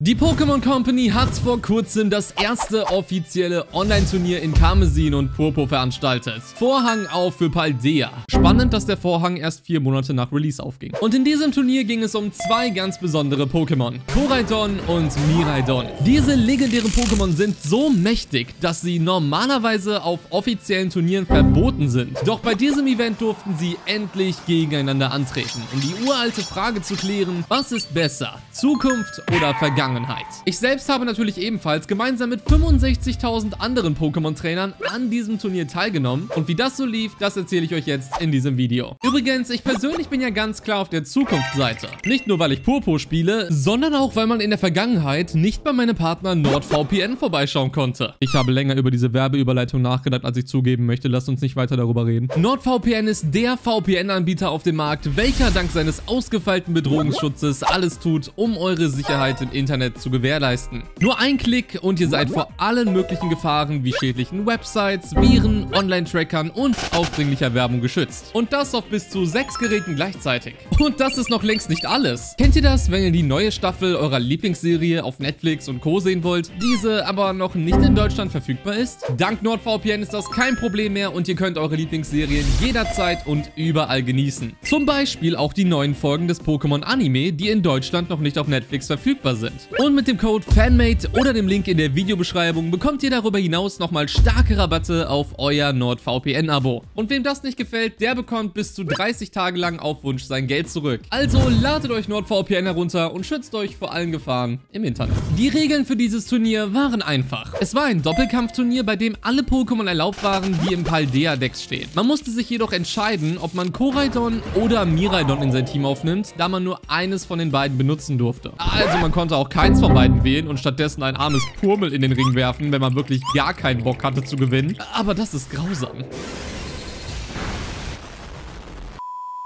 Die Pokémon Company hat vor kurzem das erste offizielle Online-Turnier in Karmesin und Purpur veranstaltet. Vorhang auf für Paldea. Spannend, dass der Vorhang erst vier Monate nach Release aufging. Und in diesem Turnier ging es um zwei ganz besondere Pokémon. Koraidon und Miraidon. Diese legendären Pokémon sind so mächtig, dass sie normalerweise auf offiziellen Turnieren verboten sind. Doch bei diesem Event durften sie endlich gegeneinander antreten, um die uralte Frage zu klären, was ist besser, Zukunft oder Vergangenheit? Vergangenheit. Ich selbst habe natürlich ebenfalls gemeinsam mit 65.000 anderen Pokémon-Trainern an diesem Turnier teilgenommen und wie das so lief, das erzähle ich euch jetzt in diesem Video. Übrigens, ich persönlich bin ja ganz klar auf der Zukunftsseite. Nicht nur, weil ich Purpur spiele, sondern auch, weil man in der Vergangenheit nicht bei meinem Partner NordVPN vorbeischauen konnte. Ich habe länger über diese Werbeüberleitung nachgedacht, als ich zugeben möchte. Lasst uns nicht weiter darüber reden. NordVPN ist der VPN-Anbieter auf dem Markt, welcher dank seines ausgefeilten Bedrohungsschutzes alles tut, um eure Sicherheit im Internet Internet zu gewährleisten. Nur ein Klick und ihr seid vor allen möglichen Gefahren wie schädlichen Websites, Viren, Online-Trackern und aufdringlicher Werbung geschützt. Und das auf bis zu sechs Geräten gleichzeitig. Und das ist noch längst nicht alles. Kennt ihr das, wenn ihr die neue Staffel eurer Lieblingsserie auf Netflix und Co. sehen wollt, diese aber noch nicht in Deutschland verfügbar ist? Dank NordVPN ist das kein Problem mehr und ihr könnt eure Lieblingsserien jederzeit und überall genießen. Zum Beispiel auch die neuen Folgen des Pokémon Anime, die in Deutschland noch nicht auf Netflix verfügbar sind. Und mit dem Code FANMATE oder dem Link in der Videobeschreibung bekommt ihr darüber hinaus nochmal starke Rabatte auf euer NordVPN-Abo. Und wem das nicht gefällt, der bekommt bis zu 30 Tage lang auf Wunsch sein Geld zurück. Also ladet euch NordVPN herunter und schützt euch vor allen Gefahren im Internet. Die Regeln für dieses Turnier waren einfach. Es war ein Doppelkampfturnier, bei dem alle Pokémon erlaubt waren, die im Paldea-Dex stehen. Man musste sich jedoch entscheiden, ob man Koraidon oder Miraidon in sein Team aufnimmt, da man nur eines von den beiden benutzen durfte. Also man konnte auch keins von beiden wählen und stattdessen ein armes Purmel in den Ring werfen, wenn man wirklich gar keinen Bock hatte zu gewinnen. Aber das ist grausam.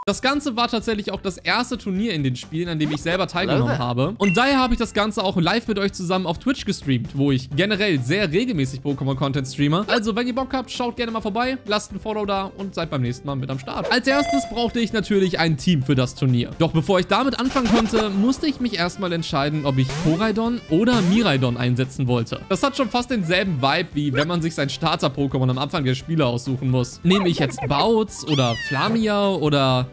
Das Ganze war tatsächlich auch das erste Turnier in den Spielen, an dem ich selber teilgenommen habe. Und daher habe ich das Ganze auch live mit euch zusammen auf Twitch gestreamt, wo ich generell sehr regelmäßig Pokémon-Content streame. Also, wenn ihr Bock habt, schaut gerne mal vorbei, lasst ein Follow da und seid beim nächsten Mal mit am Start. Als erstes brauchte ich natürlich ein Team für das Turnier. Doch bevor ich damit anfangen konnte, musste ich mich erstmal entscheiden, ob ich Koraidon oder Miraidon einsetzen wollte. Das hat schon fast denselben Vibe, wie wenn man sich sein Starter-Pokémon am Anfang der Spiele aussuchen muss. Nehme ich jetzt Bouts oder Flamia oder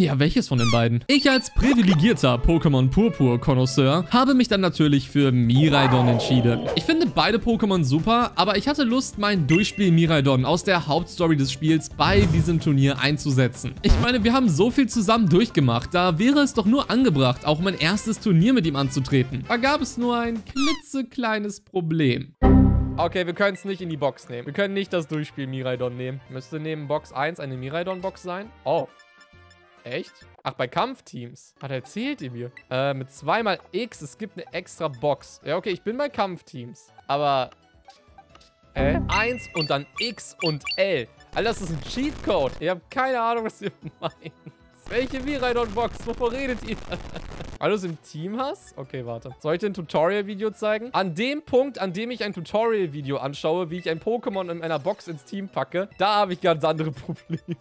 ja, welches von den beiden? Ich als privilegierter Pokémon Purpur Connoisseur habe mich dann natürlich für Miraidon entschieden. Ich finde beide Pokémon super, aber ich hatte Lust, mein Durchspiel Miraidon aus der Hauptstory des Spiels bei diesem Turnier einzusetzen. Ich meine, wir haben so viel zusammen durchgemacht, da wäre es doch nur angebracht, auch mein erstes Turnier mit ihm anzutreten. Da gab es nur ein klitzekleines Problem. Okay, wir können es nicht in die Box nehmen. Wir können nicht das Durchspiel Miraidon nehmen. Müsste neben Box 1 eine Miraidon-Box sein. Oh, Echt? Ach, bei Kampfteams. Hat erzählt ihr mir. Äh, mit zweimal X, es gibt eine extra Box. Ja, okay, ich bin bei Kampfteams. Aber, äh, 1 und dann X und L. Alter, das ist ein Cheatcode. Ihr habt keine Ahnung, was ihr meint. Welche Miraidon-Box? Wovor redet ihr? Weil du es im Team hast? Okay, warte. Soll ich dir ein Tutorial-Video zeigen? An dem Punkt, an dem ich ein Tutorial-Video anschaue, wie ich ein Pokémon in einer Box ins Team packe, da habe ich ganz andere Probleme.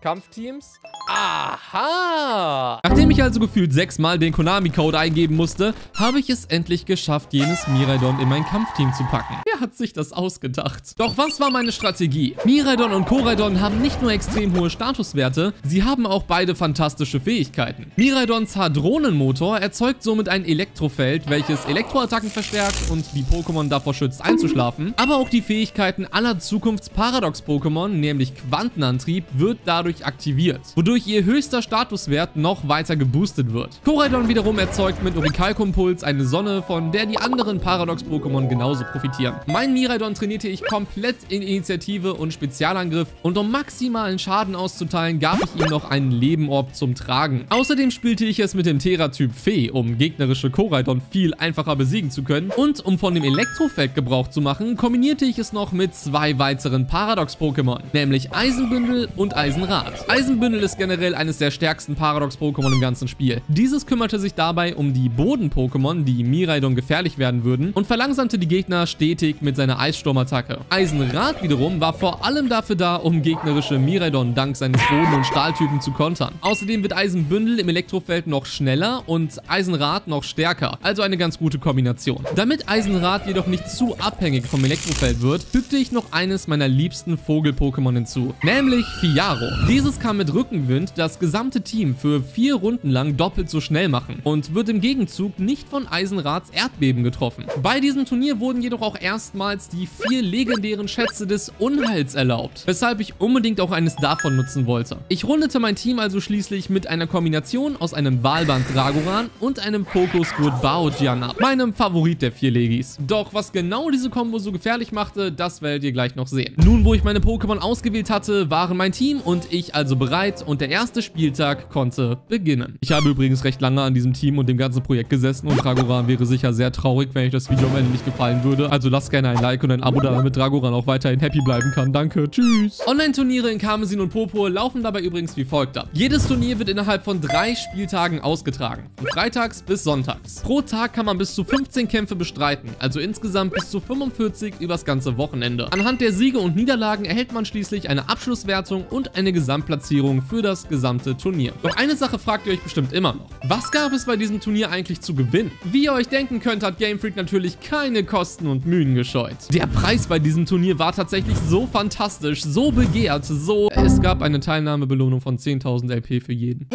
Kampfteams? Aha! Nachdem ich also gefühlt sechsmal den Konami-Code eingeben musste, habe ich es endlich geschafft, jenes Miraidon in mein Kampfteam zu packen. Wer hat sich das ausgedacht? Doch was war meine Strategie? Miraidon und Koraidon haben nicht nur extrem hohe Statuswerte, sie haben auch beide fantastische Fähigkeiten. Miraidons Hadronenmotor erzeugt somit ein Elektrofeld, welches Elektroattacken verstärkt und die Pokémon davor schützt einzuschlafen. Aber auch die Fähigkeiten aller Zukunftsparadox-Pokémon, nämlich Quantenantrieb, wird dadurch aktiviert, wodurch ihr höchster Statuswert noch weiter geboostet wird. Koraidon wiederum erzeugt mit Orikalkumpuls eine Sonne, von der die anderen Paradox-Pokémon genauso profitieren. Mein Miraidon trainierte ich komplett in Initiative und Spezialangriff und um maximalen Schaden auszuteilen, gab ich ihm noch einen Leben Orb zum Tragen. Außerdem spielte ich es mit dem Thera-Typ Fee, um gegnerische Koraidon viel einfacher besiegen zu können. Und um von dem Elektrofeld Gebrauch zu machen, kombinierte ich es noch mit zwei weiteren Paradox-Pokémon, nämlich Eisenbündel und Eisenrad. Eisenbündel ist generell eines der stärksten Paradox-Pokémon im ganzen Spiel. Dieses kümmerte sich dabei um die Boden-Pokémon, die Miraidon gefährlich werden würden und verlangsamte die Gegner stetig mit seiner Eissturmattacke. Eisenrad wiederum war vor allem dafür da, um gegnerische Miraidon dank seines Boden- und Stahltypen zu kontern. Außerdem wird Eisenbündel im Elektrofeld noch schneller und Eisenrad noch stärker, also eine ganz gute Kombination. Damit Eisenrad jedoch nicht zu abhängig vom Elektrofeld wird, fügte ich noch eines meiner liebsten Vogel-Pokémon hinzu, nämlich Fiaro. Dieses kann mit Rückenwind das gesamte Team für vier Runden lang doppelt so schnell machen und wird im Gegenzug nicht von Eisenrads Erdbeben getroffen. Bei diesem Turnier wurden jedoch auch erstmals die vier legendären Schätze des Unheils erlaubt, weshalb ich unbedingt auch eines davon nutzen wollte. Ich rundete mein Team also schließlich mit einer Kombination aus einem Wahlband Dragoran und einem Fokusgurt Baojian ab, meinem Favorit der vier Legis. Doch was genau diese Kombo so gefährlich machte, das werdet ihr gleich noch sehen. Nun, wo ich meine Pokémon ausgewählt hatte, waren mein Team und ich also bereit und der erste Spieltag konnte beginnen. Ich habe übrigens recht lange an diesem Team und dem ganzen Projekt gesessen und Dragoran wäre sicher sehr traurig, wenn euch das Video am Ende nicht gefallen würde. Also lasst gerne ein Like und ein Abo da, damit Dragoran auch weiterhin happy bleiben kann. Danke, tschüss. Online-Turniere in Karmesin und Purpur laufen dabei übrigens wie folgt ab. Jedes Turnier wird innerhalb von drei Spieltagen ausgetragen. Von freitags bis sonntags. Pro Tag kann man bis zu 15 Kämpfe bestreiten, also insgesamt bis zu 45 übers ganze Wochenende. Anhand der Siege und Niederlagen erhält man schließlich eine Abschlusswertung und eine Gesamtplatzierung für das gesamte Turnier. Doch eine Sache fragt ihr euch bestimmt immer noch. Was gab es bei diesem Turnier eigentlich zu gewinnen? Wie ihr euch denken könnt, hat Game Freak natürlich keine Kosten und Mühen gescheut. Der Preis bei diesem Turnier war tatsächlich so fantastisch, so begehrt, so... Es gab eine Teilnahmebelohnung von 10.000 LP für jeden.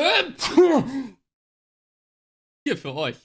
Hier für euch.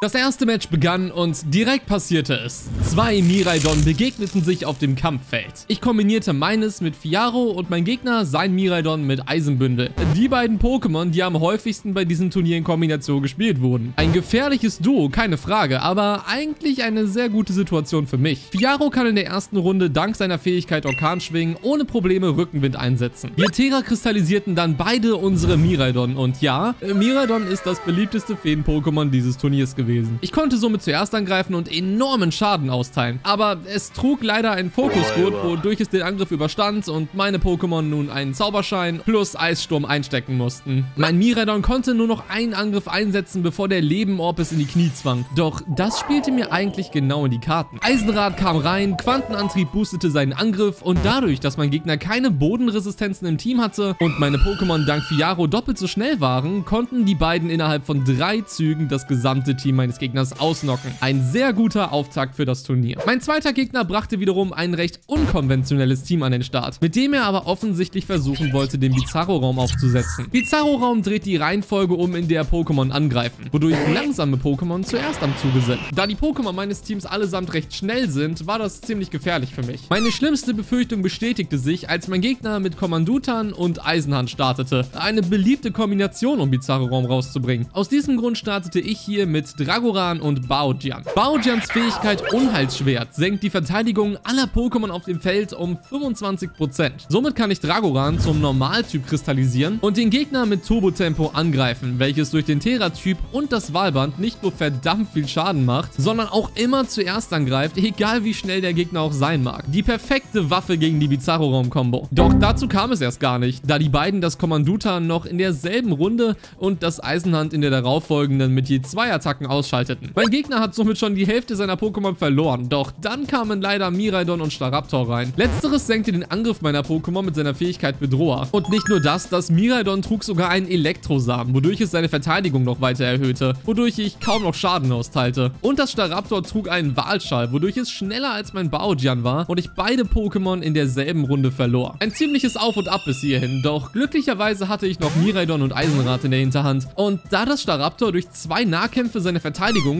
Das erste Match begann und direkt passierte es. Zwei Miraidon begegneten sich auf dem Kampffeld. Ich kombinierte meines mit Fiaro und mein Gegner sein Miraidon mit Eisenbündel. Die beiden Pokémon, die am häufigsten bei diesem Turnier in Kombination gespielt wurden. Ein gefährliches Duo, keine Frage, aber eigentlich eine sehr gute Situation für mich. Fiaro kann in der ersten Runde dank seiner Fähigkeit Orkanschwingen ohne Probleme Rückenwind einsetzen. Wir Terra kristallisierten dann beide unsere Miraidon und ja, Miraidon ist das beliebteste Feen-Pokémon dieses Turniers gewesen gewesen. Ich konnte somit zuerst angreifen und enormen Schaden austeilen. Aber es trug leider einen Fokusgurt, wodurch es den Angriff überstand und meine Pokémon nun einen Zauberschein plus Eissturm einstecken mussten. Mein Miraidon konnte nur noch einen Angriff einsetzen, bevor der Lebenorb es in die Knie zwang. Doch das spielte mir eigentlich genau in die Karten. Eisenrad kam rein, Quantenantrieb boostete seinen Angriff und dadurch, dass mein Gegner keine Bodenresistenzen im Team hatte und meine Pokémon dank Fiaro doppelt so schnell waren, konnten die beiden innerhalb von drei Zügen das gesamte Team meines Gegners ausnocken. Ein sehr guter Auftakt für das Turnier. Mein zweiter Gegner brachte wiederum ein recht unkonventionelles Team an den Start, mit dem er aber offensichtlich versuchen wollte, den Bizarro-Raum aufzusetzen. Bizarro-Raum dreht die Reihenfolge um, in der Pokémon angreifen, wodurch langsame Pokémon zuerst am Zuge sind. Da die Pokémon meines Teams allesamt recht schnell sind, war das ziemlich gefährlich für mich. Meine schlimmste Befürchtung bestätigte sich, als mein Gegner mit Kommandutan und Eisenhand startete. Eine beliebte Kombination, um Bizarro-Raum rauszubringen. Aus diesem Grund startete ich hier mit Dragoran und Baojian. Baojians Fähigkeit Unheilsschwert senkt die Verteidigung aller Pokémon auf dem Feld um 25%. Somit kann ich Dragoran zum Normaltyp kristallisieren und den Gegner mit Turbotempo angreifen, welches durch den Terra-Typ und das Wahlband nicht nur verdammt viel Schaden macht, sondern auch immer zuerst angreift, egal wie schnell der Gegner auch sein mag. Die perfekte Waffe gegen die Bizarro-Raum-Kombo. Doch dazu kam es erst gar nicht, da die beiden das Kommanduta noch in derselben Runde und das Eisenhand in der darauffolgenden mit je zwei Attacken ausschalteten. Mein Gegner hat somit schon die Hälfte seiner Pokémon verloren, doch dann kamen leider Miraidon und Staraptor rein. Letzteres senkte den Angriff meiner Pokémon mit seiner Fähigkeit Bedroher. Und nicht nur das, das Miraidon trug sogar einen Elektrosamen, wodurch es seine Verteidigung noch weiter erhöhte, wodurch ich kaum noch Schaden austeilte. Und das Staraptor trug einen Wahlschall, wodurch es schneller als mein Baojian war und ich beide Pokémon in derselben Runde verlor. Ein ziemliches Auf und Ab bis hierhin, doch glücklicherweise hatte ich noch Miraidon und Eisenrad in der Hinterhand. Und da das Staraptor durch zwei Nahkämpfe seine Verteidigung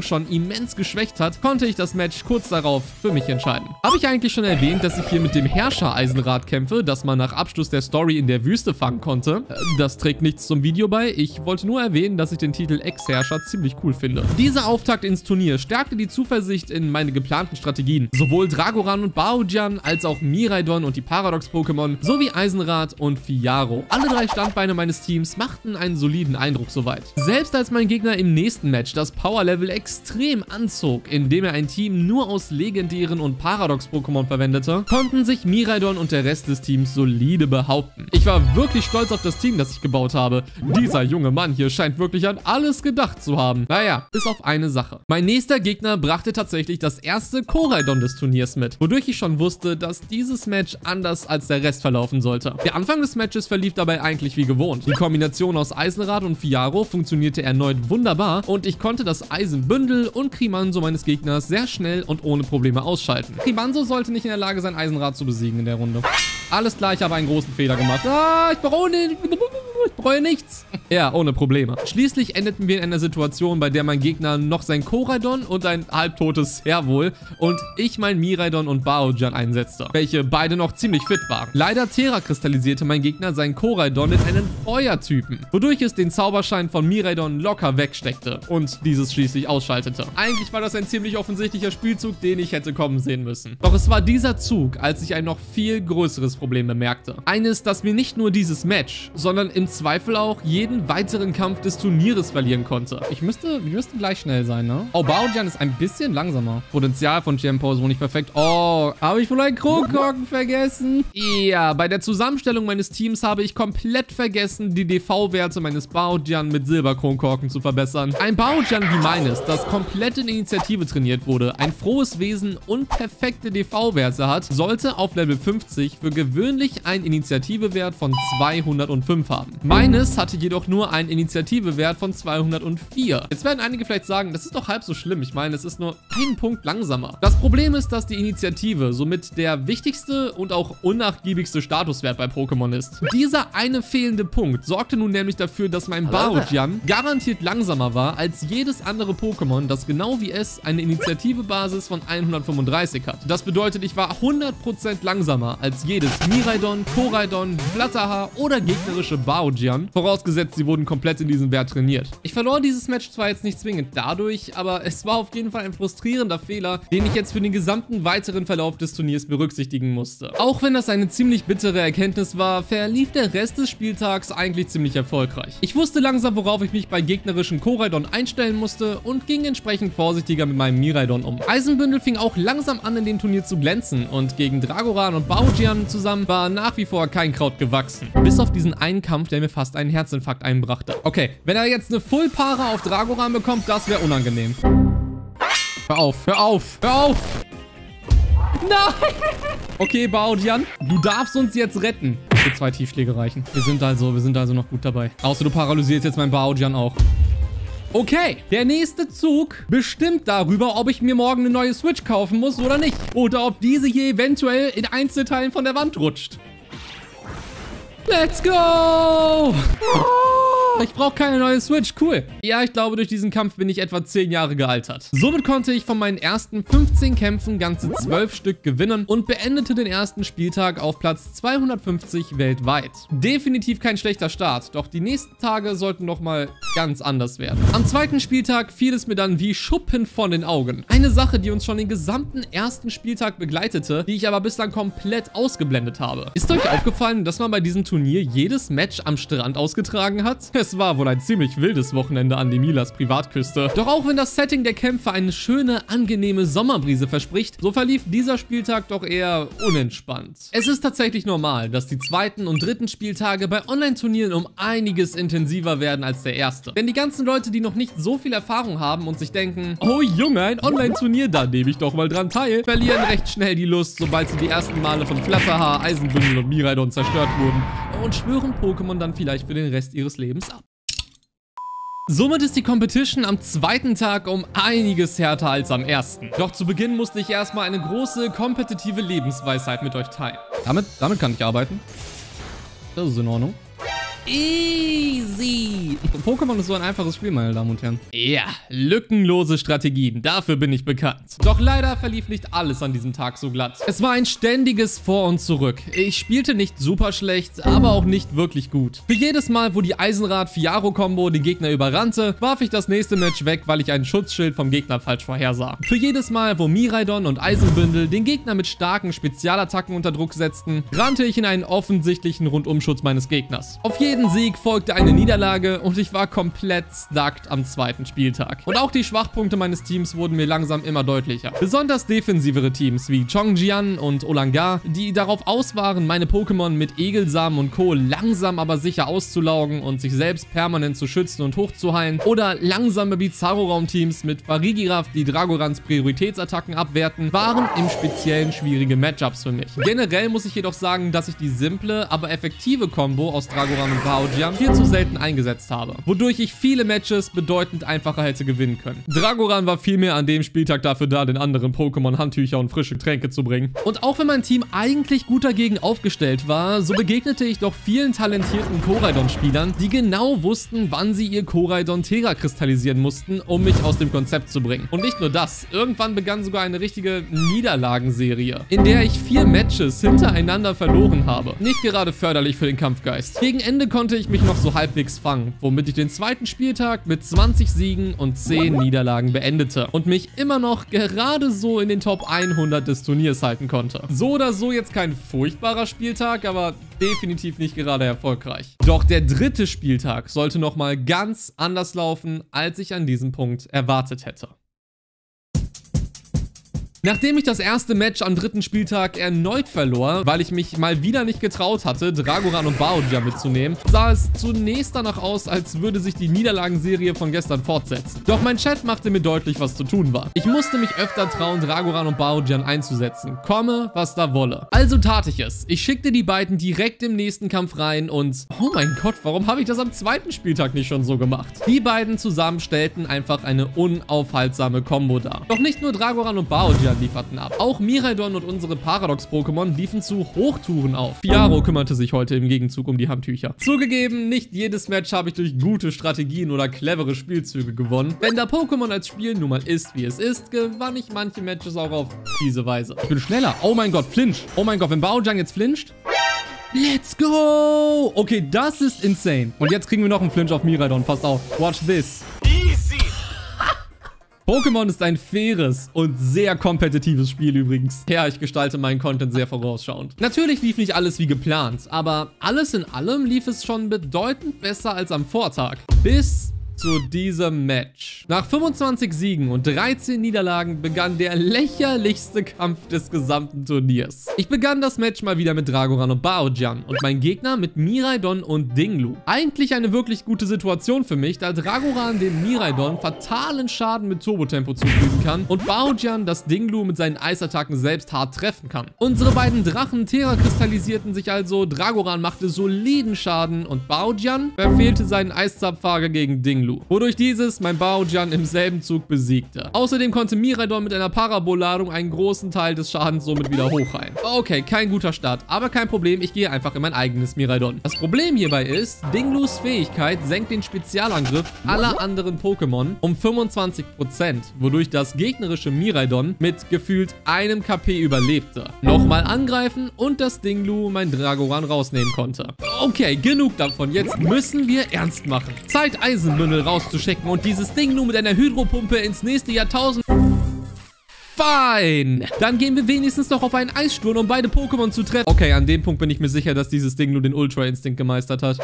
schon immens geschwächt hat, konnte ich das Match kurz darauf für mich entscheiden. Habe ich eigentlich schon erwähnt, dass ich hier mit dem Herrscher-Eisenrad kämpfe, das man nach Abschluss der Story in der Wüste fangen konnte? Äh, das trägt nichts zum Video bei. Ich wollte nur erwähnen, dass ich den Titel Ex-Herrscher ziemlich cool finde. Dieser Auftakt ins Turnier stärkte die Zuversicht in meine geplanten Strategien. Sowohl Dragoran und Baojian, als auch Miraidon und die Paradox-Pokémon, sowie Eisenrad und Fiaro. Alle drei Standbeine meines Teams machten einen soliden Eindruck soweit. Selbst als mein Gegner im nächsten Match das Power Power-Level extrem anzog, indem er ein Team nur aus legendären und Paradox-Pokémon verwendete, konnten sich Miraidon und der Rest des Teams solide behaupten. Ich war wirklich stolz auf das Team, das ich gebaut habe. Dieser junge Mann hier scheint wirklich an alles gedacht zu haben. Naja, bis auf eine Sache. Mein nächster Gegner brachte tatsächlich das erste Koraidon des Turniers mit, wodurch ich schon wusste, dass dieses Match anders als der Rest verlaufen sollte. Der Anfang des Matches verlief dabei eigentlich wie gewohnt. Die Kombination aus Eisenrad und Fiaro funktionierte erneut wunderbar und ich konnte das Eisenbündel und Krimanso meines Gegners sehr schnell und ohne Probleme ausschalten. Krimanso sollte nicht in der Lage sein, Eisenrad zu besiegen in der Runde. Alles klar, ich habe einen großen Fehler gemacht. Ah, ich bereue, ich bereue nichts. Ja, ohne Probleme. Schließlich endeten wir in einer Situation, bei der mein Gegner noch sein Koraidon und ein halbtotes Servol und ich mein Miraidon und Baojan einsetzte, welche beide noch ziemlich fit waren. Leider Terra kristallisierte mein Gegner sein Koraidon in einen Feuertypen, wodurch es den Zauberschein von Miraidon locker wegsteckte und dieses schließlich ausschaltete. Eigentlich war das ein ziemlich offensichtlicher Spielzug, den ich hätte kommen sehen müssen. Doch es war dieser Zug, als ich ein noch viel größeres Problem bemerkte. Eines, das mir nicht nur dieses Match, sondern im Zweifel auch jeden weiteren Kampf des Turnieres verlieren konnte. Ich müsste, ich müsste gleich schnell sein, ne? Oh, Baojan ist ein bisschen langsamer. Potenzial von Gempo ist wohl nicht perfekt. Oh, habe ich wohl einen Krogkorken vergessen? Ja, bei der Zusammenstellung meines Teams habe ich komplett vergessen, die DV-Werte meines Baojan mit Silberkronkorken zu verbessern. Ein Baojan wie meines, das komplett in Initiative trainiert wurde, ein frohes Wesen und perfekte DV-Werte hat, sollte auf Level 50 für gewöhnlich einen Initiativewert von 205 haben. Meines hatte jedoch nur einen Initiativewert von 204. Jetzt werden einige vielleicht sagen, das ist doch halb so schlimm. Ich meine, es ist nur ein Punkt langsamer. Das Problem ist, dass die Initiative somit der wichtigste und auch unnachgiebigste Statuswert bei Pokémon ist. Dieser eine fehlende Punkt sorgte nun nämlich dafür, dass mein Baojan garantiert langsamer war als jedes andere Pokémon, das genau wie es eine Initiativebasis von 135 hat. Das bedeutet, ich war 100% langsamer als jedes Miraidon, Koraidon, Flatterhaar oder gegnerische Baojian, vorausgesetzt sie wurden komplett in diesem Wert trainiert. Ich verlor dieses Match zwar jetzt nicht zwingend dadurch, aber es war auf jeden Fall ein frustrierender Fehler, den ich jetzt für den gesamten weiteren Verlauf des Turniers berücksichtigen musste. Auch wenn das eine ziemlich bittere Erkenntnis war, verlief der Rest des Spieltags eigentlich ziemlich erfolgreich. Ich wusste langsam, worauf ich mich bei gegnerischen Koraidon einstellen musste und ging entsprechend vorsichtiger mit meinem Miraidon um. Eisenbündel fing auch langsam an, in dem Turnier zu glänzen und gegen Dragoran und Baojian zusammen war nach wie vor kein Kraut gewachsen. Bis auf diesen einen Kampf, der mir fast einen Herzinfarkt einbrachte. Okay, wenn er jetzt eine Full-Para auf Dragoran bekommt, das wäre unangenehm. Hör auf, hör auf, hör auf! Nein! Okay, Baojian, du darfst uns jetzt retten. Für zwei Tiefschläge reichen. Wir sind also, wir sind also noch gut dabei. Außer du paralysierst jetzt mein Baojian auch. Okay, der nächste Zug bestimmt darüber, ob ich mir morgen eine neue Switch kaufen muss oder nicht. Oder ob diese hier eventuell in Einzelteilen von der Wand rutscht. Let's go! Oh, ich brauche keine neue Switch. Cool. Ja, ich glaube, durch diesen Kampf bin ich etwa 10 Jahre gealtert. Somit konnte ich von meinen ersten 15 Kämpfen ganze 12 Stück gewinnen und beendete den ersten Spieltag auf Platz 250 weltweit. Definitiv kein schlechter Start, doch die nächsten Tage sollten noch mal ganz anders werden. Am zweiten Spieltag fiel es mir dann wie Schuppen von den Augen. Eine Sache, die uns schon den gesamten ersten Spieltag begleitete, die ich aber bislang komplett ausgeblendet habe. Ist euch aufgefallen, dass man bei diesem Turnier Turnier jedes Match am Strand ausgetragen hat? Es war wohl ein ziemlich wildes Wochenende an die Milas Privatküste. Doch auch wenn das Setting der Kämpfe eine schöne, angenehme Sommerbrise verspricht, so verlief dieser Spieltag doch eher unentspannt. Es ist tatsächlich normal, dass die zweiten und dritten Spieltage bei Online-Turnieren um einiges intensiver werden als der erste. Denn die ganzen Leute, die noch nicht so viel Erfahrung haben und sich denken, oh Junge, ein Online-Turnier, da nehme ich doch mal dran teil, verlieren recht schnell die Lust, sobald sie die ersten Male von Flatterhaar, Eisenbündel und Miraidon zerstört wurden und schwören Pokémon dann vielleicht für den Rest ihres Lebens ab. Somit ist die Competition am zweiten Tag um einiges härter als am ersten. Doch zu Beginn musste ich erstmal eine große kompetitive Lebensweisheit mit euch teilen. Damit, damit kann ich arbeiten. Das ist in Ordnung. Easy. Pokémon ist so ein einfaches Spiel, meine Damen und Herren. Ja, lückenlose Strategien. Dafür bin ich bekannt. Doch leider verlief nicht alles an diesem Tag so glatt. Es war ein ständiges Vor und Zurück. Ich spielte nicht super schlecht, aber auch nicht wirklich gut. Für jedes Mal, wo die Eisenrad-Fiaro-Kombo den Gegner überrannte, warf ich das nächste Match weg, weil ich ein Schutzschild vom Gegner falsch vorhersah. Für jedes Mal, wo Miraidon und Eisenbündel den Gegner mit starken Spezialattacken unter Druck setzten, rannte ich in einen offensichtlichen Rundumschutz meines Gegners. Auf jeden Jeden Sieg folgte eine Niederlage und ich war komplett stuckt am zweiten Spieltag. Und auch die Schwachpunkte meines Teams wurden mir langsam immer deutlicher. Besonders defensivere Teams wie Chongjian und Olangar, die darauf aus waren, meine Pokémon mit Egelsamen und Co. langsam aber sicher auszulaugen und sich selbst permanent zu schützen und hochzuheilen. Oder langsame Bizarro-Raum-Teams mit Farigiraf, die Dragorans Prioritätsattacken abwerten, waren im Speziellen schwierige Matchups für mich. Generell muss ich jedoch sagen, dass ich die simple, aber effektive Combo aus Dragoran und Baojian viel zu selten eingesetzt habe, wodurch ich viele Matches bedeutend einfacher hätte gewinnen können. Dragoran war vielmehr an dem Spieltag dafür da, den anderen Pokémon Handtücher und frische Tränke zu bringen. Und auch wenn mein Team eigentlich gut dagegen aufgestellt war, so begegnete ich doch vielen talentierten Koraidon-Spielern, die genau wussten, wann sie ihr Koraidon Tera kristallisieren mussten, um mich aus dem Konzept zu bringen. Und nicht nur das, irgendwann begann sogar eine richtige Niederlagenserie, in der ich vier Matches hintereinander verloren habe. Nicht gerade förderlich für den Kampfgeist. Gegen Ende konnte ich mich noch so halbwegs fangen, womit ich den zweiten Spieltag mit 20 Siegen und 10 Niederlagen beendete und mich immer noch gerade so in den Top 100 des Turniers halten konnte. So oder so jetzt kein furchtbarer Spieltag, aber definitiv nicht gerade erfolgreich. Doch der dritte Spieltag sollte nochmal ganz anders laufen, als ich an diesem Punkt erwartet hätte. Nachdem ich das erste Match am dritten Spieltag erneut verlor, weil ich mich mal wieder nicht getraut hatte, Dragoran und Baoja mitzunehmen, sah es zunächst danach aus, als würde sich die Niederlagenserie von gestern fortsetzen. Doch mein Chat machte mir deutlich, was zu tun war. Ich musste mich öfter trauen, Dragoran und Baojan einzusetzen. Komme, was da wolle. Also tat ich es. Ich schickte die beiden direkt im nächsten Kampf rein und... Oh mein Gott, warum habe ich das am zweiten Spieltag nicht schon so gemacht? Die beiden zusammen stellten einfach eine unaufhaltsame Combo dar. Doch nicht nur Dragoran und Baojan Ninja lieferten ab. Auch Miraidon und unsere Paradox-Pokémon liefen zu Hochtouren auf. Fiaro kümmerte sich heute im Gegenzug um die Handtücher. Zugegeben, nicht jedes Match habe ich durch gute Strategien oder clevere Spielzüge gewonnen. Wenn da Pokémon als Spiel nun mal ist, wie es ist, gewann ich manche Matches auch auf diese Weise. Ich bin schneller. Oh mein Gott, Flinch. Oh mein Gott, wenn Baojang jetzt flincht... Let's go! Okay, das ist insane. Und jetzt kriegen wir noch einen Flinch auf Miraidon. Passt auf. Watch this. Pokémon ist ein faires und sehr kompetitives Spiel übrigens. Ja, ich gestalte meinen Content sehr vorausschauend. Natürlich lief nicht alles wie geplant, aber alles in allem lief es schon bedeutend besser als am Vortag. Bis zu diesem Match. Nach 25 Siegen und 13 Niederlagen begann der lächerlichste Kampf des gesamten Turniers. Ich begann das Match mal wieder mit Dragoran und Baojan und mein Gegner mit Miraidon und Dinglu. Eigentlich eine wirklich gute Situation für mich, da Dragoran dem Miraidon fatalen Schaden mit Turbotempo zufügen kann und Baojan das Dinglu mit seinen Eisattacken selbst hart treffen kann. Unsere beiden Drachen Terra kristallisierten sich also, Dragoran machte soliden Schaden und Baojan verfehlte seinen Eiszapfhage gegen Dinglu. Lu, wodurch dieses mein Baojan im selben Zug besiegte. Außerdem konnte Miraidon mit einer Parabolladung einen großen Teil des Schadens somit wieder hochheilen. Okay, kein guter Start, aber kein Problem, ich gehe einfach in mein eigenes Miraidon. Das Problem hierbei ist, Dinglus Fähigkeit senkt den Spezialangriff aller anderen Pokémon um 25%, wodurch das gegnerische Miraidon mit gefühlt einem KP überlebte. Nochmal angreifen und das Dinglu mein Dragoran rausnehmen konnte. Okay, genug davon. Jetzt müssen wir ernst machen. Zeit, Eisenbündel Tunnel rauszuschicken und dieses Ding nur mit einer Hydropumpe ins nächste Jahrtausend... Fein. Dann gehen wir wenigstens noch auf einen Eissturm, um beide Pokémon zu treffen. Okay, an dem Punkt bin ich mir sicher, dass dieses Ding nur den Ultra-Instinkt gemeistert hat.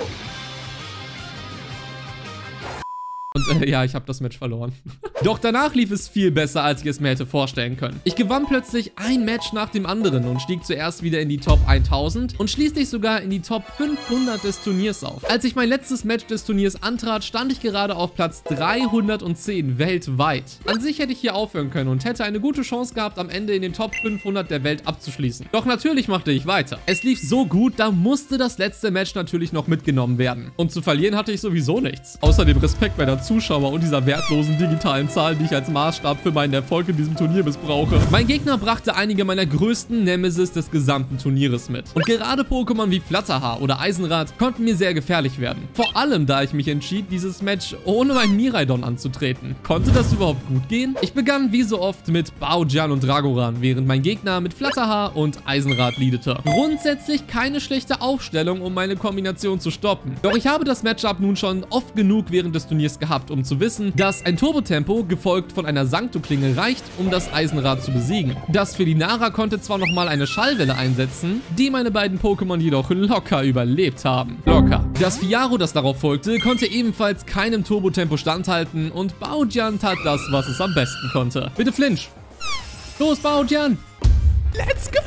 Und äh, ja, ich habe das Match verloren. Doch danach lief es viel besser, als ich es mir hätte vorstellen können. Ich gewann plötzlich ein Match nach dem anderen und stieg zuerst wieder in die Top 1000 und schließlich sogar in die Top 500 des Turniers auf. Als ich mein letztes Match des Turniers antrat, stand ich gerade auf Platz 310 weltweit. An sich hätte ich hier aufhören können und hätte eine gute Chance gehabt, am Ende in den Top 500 der Welt abzuschließen. Doch natürlich machte ich weiter. Es lief so gut, da musste das letzte Match natürlich noch mitgenommen werden. Und zu verlieren hatte ich sowieso nichts. Außerdem Respekt bei der Zuschauer und dieser wertlosen digitalen Zahl, die ich als Maßstab für meinen Erfolg in diesem Turnier missbrauche. Mein Gegner brachte einige meiner größten Nemesis des gesamten Turnieres mit. Und gerade Pokémon wie Flatterhaar oder Eisenrad konnten mir sehr gefährlich werden. Vor allem, da ich mich entschied, dieses Match ohne mein Miraidon anzutreten. Konnte das überhaupt gut gehen? Ich begann wie so oft mit Baojan und Dragoran, während mein Gegner mit Flatterhaar und Eisenrad leadete. Grundsätzlich keine schlechte Aufstellung, um meine Kombination zu stoppen. Doch ich habe das Matchup nun schon oft genug während des Turniers gehabt gemacht, um zu wissen, dass ein Turbotempo, gefolgt von einer Sancto-Klinge, reicht, um das Eisenrad zu besiegen. Das Felinara konnte zwar nochmal eine Schallwelle einsetzen, die meine beiden Pokémon jedoch locker überlebt haben. Locker. Das Fiaro, das darauf folgte, konnte ebenfalls keinem Turbotempo standhalten und Baujan tat das, was es am besten konnte. Bitte Flinch. Los, Baujan! Let's go!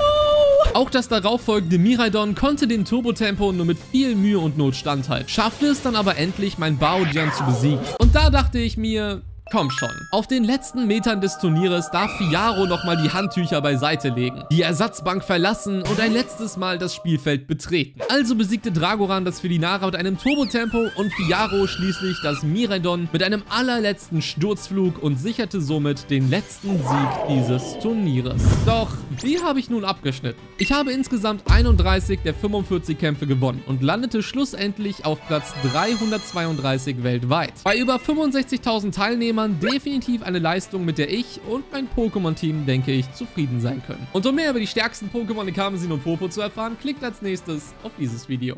Auch das darauffolgende Miraidon konnte dem Turbotempo nur mit viel Mühe und Not standhalten, schaffte es dann aber endlich, mein Baojian zu besiegen. Und da dachte ich mir, Komm schon. Auf den letzten Metern des Turnieres darf Fiaro nochmal die Handtücher beiseite legen, die Ersatzbank verlassen und ein letztes Mal das Spielfeld betreten. Also besiegte Dragoran das Felinara mit einem Turbotempo und Fiaro schließlich das Miraidon mit einem allerletzten Sturzflug und sicherte somit den letzten Sieg dieses Turnieres. Doch, wie habe ich nun abgeschnitten? Ich habe insgesamt 31 der 45 Kämpfe gewonnen und landete schlussendlich auf Platz 332 weltweit. Bei über 65.000 Teilnehmern Teilnehmern definitiv eine Leistung, mit der ich und mein Pokémon-Team, denke ich, zufrieden sein können. Und um mehr über die stärksten Pokémon in Karmesin und Popo zu erfahren, klickt als nächstes auf dieses Video.